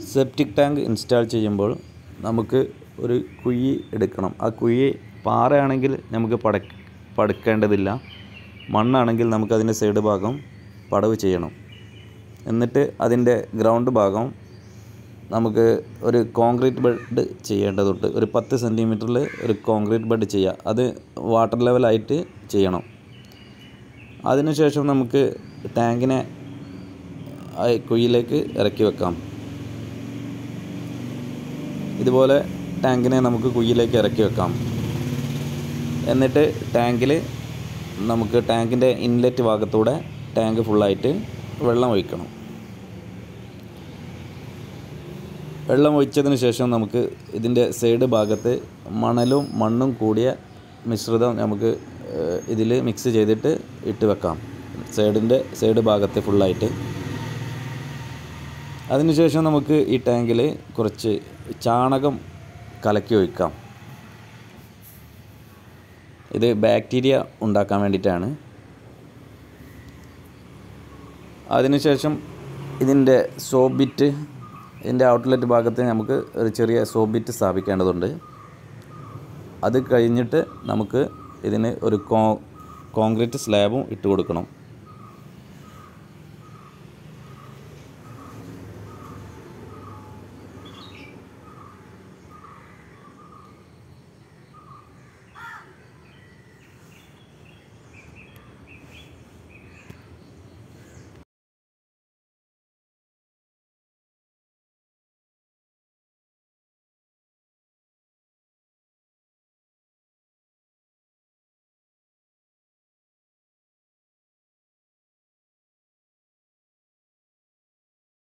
Septic tank install ചെയ്യുമ്പോൾ നമുക്ക് ഒരു കുഴി എടുക്കണം. ആ കുഴി പാറയാണെങ്കിൽ നമുക്ക് പട പടുക്കേണ്ടതില്ല. മണ്ണാണെങ്കിൽ നമുക്ക് അതിന്റെ സൈഡ് ഭാഗം പടവ് ചെയ്യണം. എന്നിട്ട് അതിന്റെ ഗ്രൗണ്ട് ഭാഗം നമുക്ക് ഒരു കോൺക്രീറ്റ് ബെഡ് ചെയ്യേണ്ടതുണ്ട്. ഒരു പത്ത് സെന്റിമീറ്ററിൽ ഒരു കോൺക്രീറ്റ് ബെഡ് ചെയ്യുക അത് വാട്ടർ ലെവലായിട്ട് ചെയ്യണം. അതിനുശേഷം നമുക്ക് ടാങ്കിനെ കുഴിയിലേക്ക് ഇറക്കി വെക്കാം. ഇതുപോലെ ടാങ്കിനെ നമുക്ക് കുഴിയിലേക്ക് ഇറക്കി വെക്കാം. എന്നിട്ട് ടാങ്കിൽ നമുക്ക് ടാങ്കിന്റെ ഇൻലെറ്റ് ഭാഗത്തൂടെ ടാങ്ക് ഫുള്ളായിട്ട് വെള്ളം ഒഴിക്കണം. വെള്ളം ഒഴിച്ചതിന് ശേഷം നമുക്ക് ഇതിന്റെ സൈഡ് ഭാഗത്ത് മണലും മണ്ണും കൂടിയ മിശ്രിതം നമുക്ക് ഇതിൽ മിക്സ് ചെയ്തിട്ട് ഇട്ട് വെക്കാം. സൈഡിന്റെ സൈഡ് ഭാഗത്ത് ഫുള്ളായിട്ട് അതിനുശേഷം നമുക്ക് ഈ ടാങ്കിൽ കുറച്ച് ചാണകം കലക്കി ഒഴിക്കാം. ഇത് ബാക്ടീരിയ ഉണ്ടാക്കാൻ വേണ്ടിയിട്ടാണ്. അതിനുശേഷം ഇതിന്റെ സോബിറ്റ് ഇതിന്റെ ഔട്ട്ലെറ്റ് ഭാഗത്ത് നമുക്ക് ഒരു ചെറിയ സോബിറ്റ് സ്ഥാപിക്കേണ്ടതുണ്ട്. അത് കഴിഞ്ഞിട്ട് നമുക്ക് ഇതിന് ഒരു കോൺക്രീറ്റ് സ്ലാബും ഇട്ട് കൊടുക്കണം.